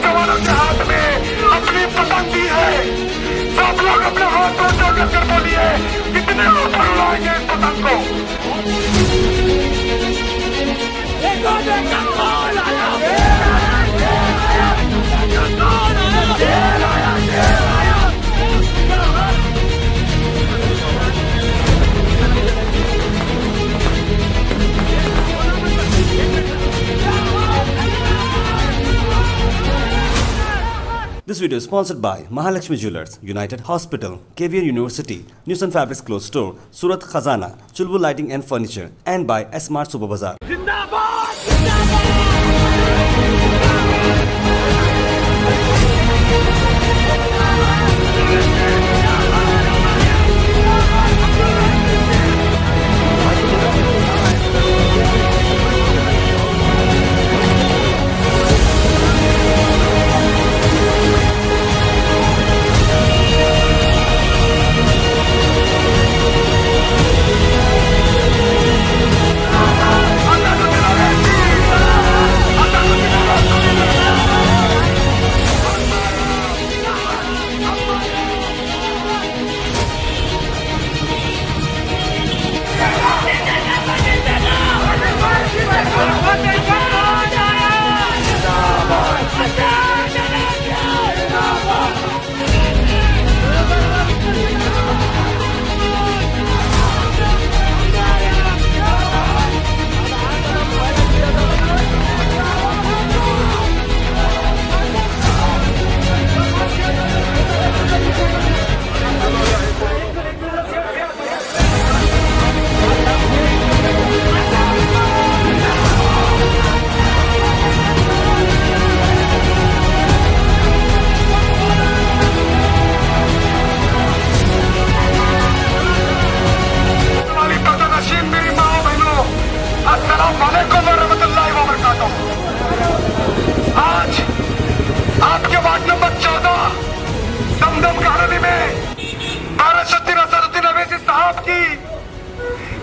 नौजवानों के हाथ में अपनी पसंद दी है। सब लोग अपने हाथ ऊँचा कर कर बोलिए, कितने ऊपर लाएँगे इस पतंग को? This video is sponsored by Mahalakshmi Jewelers, United Hospital, KVN University, News Fabrics Clothes Store, Surat Khazana, Chulbul Lighting and Furniture, and by S-Mart Super Bazaar.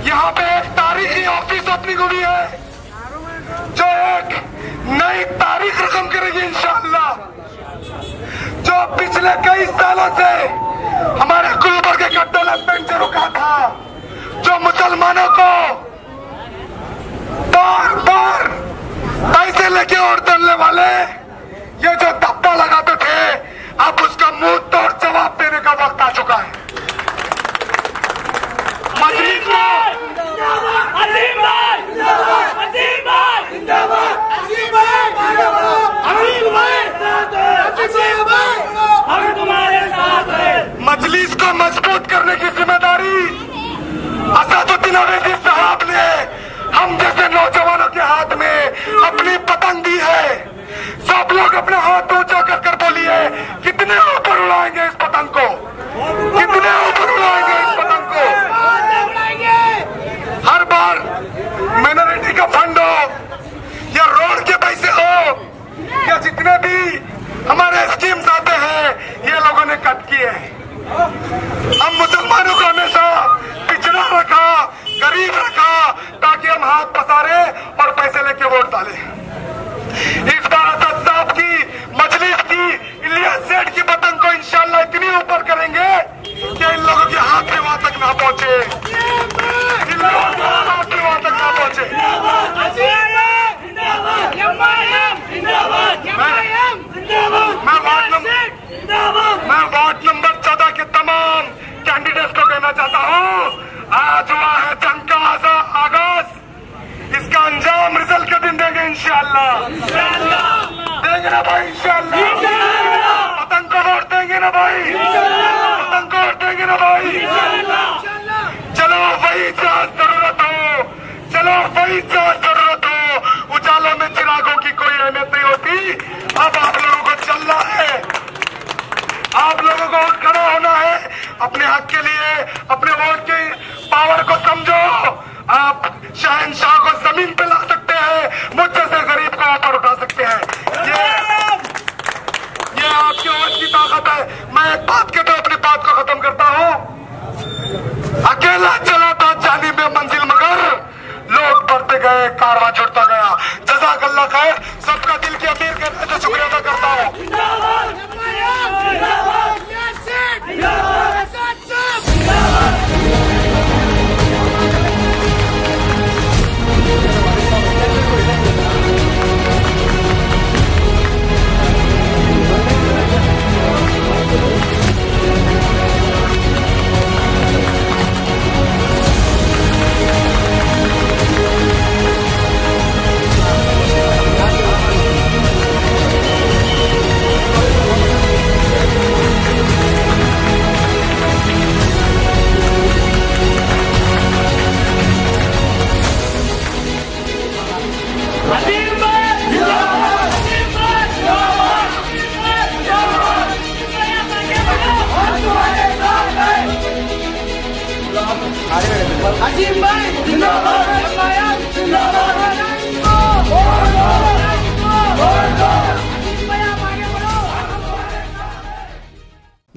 यहाँ पे एक तारीखी ऑफ़िस अपनी को भी है। जो एक नई तारीख रकम करेगी इंशाला जो पिछले कई सालों से हमारे गुलबर्ग के डेवलपमेंट से रुका था, जो मुसलमानों को मजलिस को मज़बूत करने की ज़िम्मेदारी असदुद्दीन अवैसी साहब ने हम जैसे नौजवानों के हाथ में अपनी पतंग दी है। सब लोग अपने हाथ ऊँचा कर कर बोलिए कितने ऊपर उड़ाएँगे इस पतंग को कितने ऊपर उड़ाएँगे इस पतंग को हर बार माइनॉरिटी का फंड हो या रोड के पैसे हो या जितने भी हमारे स्कीम्स आते हैं ये लोगों ने कट किए हैं हम मुसलमानों को हमेशा पिछड़ा रखा गरीब रखा ताकि हम हाथ पसारे और पैसे लेके वोट डालें असद साहब की मजलिस की इलियास सेठ की पतंग को इंशाल्लाह इतनी ऊपर करेंगे कि इन लोगों के हाथ भी वहाँ तक ना पहुँचे। इन लोगों के हाथ भी वहाँ तक ना पहुँचे। मैं वार्ड नंबर मैं वार्ड नंबर चौदह के तमाम कैंडिडेट्स को कहना चाहता हूँ आज हुआ है जंग का आजा- आगाज़ इसका अंजाम रिज़ल्ट के दिन देंगे इंशाल्लाह देंगे ना भाई इंशाल्लाह पतंग को वोट देंगे ना भाई पतंग को वोट देंगे ना भाई चलो वही जहाँ ज़रूरत हो वही ज़रूरत हो उजालों में चिरागों की कोई अहमियत नहीं होती। अब आप लोगों को चलना है। आप लोगों को खड़ा होना है। अपने हक के लिए, अपने वोट के पावर को समझो। आप शहनशाह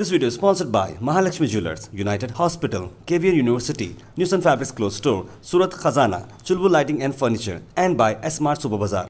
This video is sponsored by Mahalakshmi Jewelers, United Hospital, KVR University, New Sun Fabrics Clothes Store, Surat Khazana, Chulbul Lighting and Furniture, and by Smart Super Bazaar.